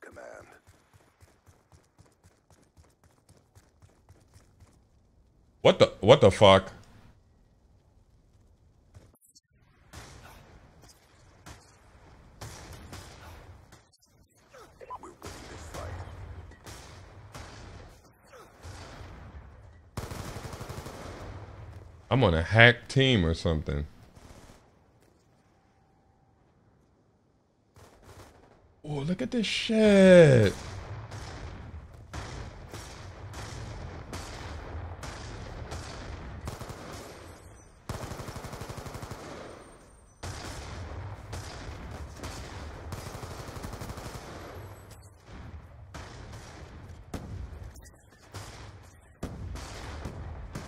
command. What the what the fuck? We're winning this fight. I'm on a hack team or something. Oh, look at this shit.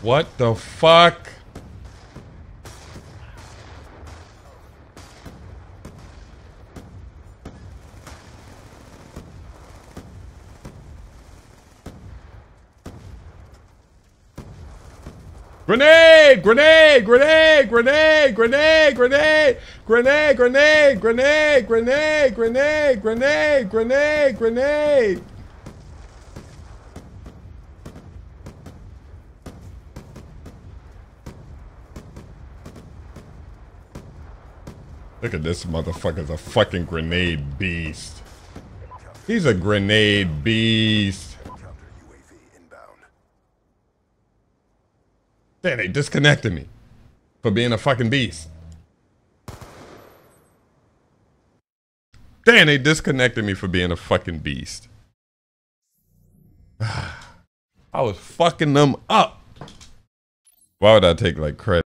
What the fuck? Grenade! Grenade! Grenade! Grenade! Grenade! Grenade! Grenade! Grenade! Grenade! Grenade! Grenade! Grenade! Grenade! Grenade! Look at this motherfucker's a fucking grenade beast. He's a grenade beast. Damn, they disconnected me for being a fucking beast. Damn, they disconnected me for being a fucking beast. I was fucking them up. Why would I take like credit?